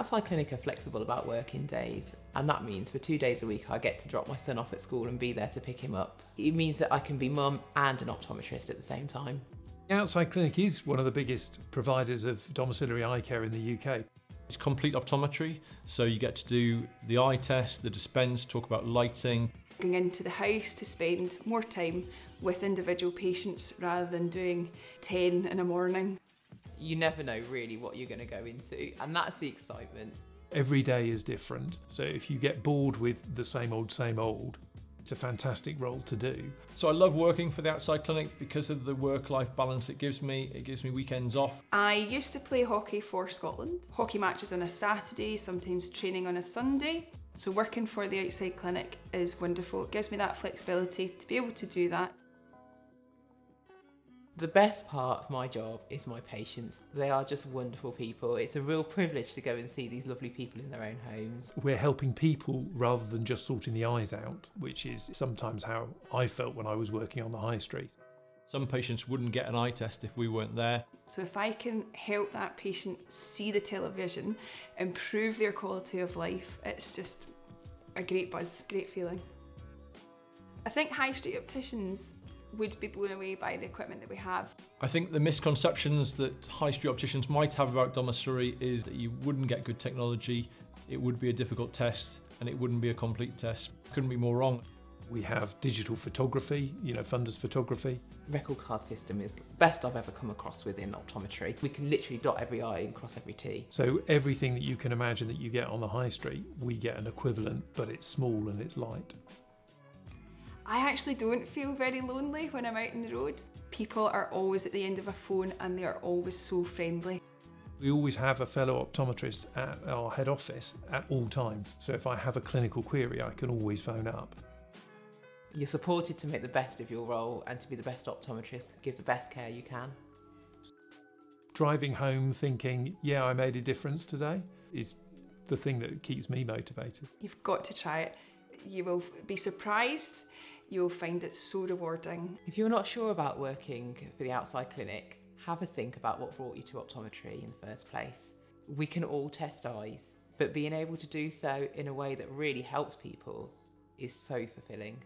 outside clinic are flexible about working days, and that means for two days a week I get to drop my son off at school and be there to pick him up. It means that I can be mum and an optometrist at the same time. The outside clinic is one of the biggest providers of domiciliary eye care in the UK. It's complete optometry, so you get to do the eye test, the dispense, talk about lighting. Going into the house to spend more time with individual patients rather than doing 10 in a morning. You never know really what you're going to go into, and that's the excitement. Every day is different, so if you get bored with the same old, same old, it's a fantastic role to do. So I love working for the outside clinic because of the work-life balance it gives me. It gives me weekends off. I used to play hockey for Scotland. Hockey matches on a Saturday, sometimes training on a Sunday. So working for the outside clinic is wonderful. It gives me that flexibility to be able to do that. The best part of my job is my patients. They are just wonderful people. It's a real privilege to go and see these lovely people in their own homes. We're helping people rather than just sorting the eyes out, which is sometimes how I felt when I was working on the high street. Some patients wouldn't get an eye test if we weren't there. So if I can help that patient see the television, improve their quality of life, it's just a great buzz, great feeling. I think high street opticians would be blown away by the equipment that we have. I think the misconceptions that high street opticians might have about domiciliary is that you wouldn't get good technology, it would be a difficult test, and it wouldn't be a complete test. Couldn't be more wrong. We have digital photography, you know, fundus photography. Record card system is the best I've ever come across within optometry. We can literally dot every I and cross every T. So everything that you can imagine that you get on the high street, we get an equivalent, but it's small and it's light. I actually don't feel very lonely when I'm out in the road. People are always at the end of a phone and they are always so friendly. We always have a fellow optometrist at our head office at all times. So if I have a clinical query, I can always phone up. You're supported to make the best of your role and to be the best optometrist, give the best care you can. Driving home thinking, yeah, I made a difference today is the thing that keeps me motivated. You've got to try it. You will be surprised you'll find it so rewarding. If you're not sure about working for the outside clinic, have a think about what brought you to optometry in the first place. We can all test eyes, but being able to do so in a way that really helps people is so fulfilling.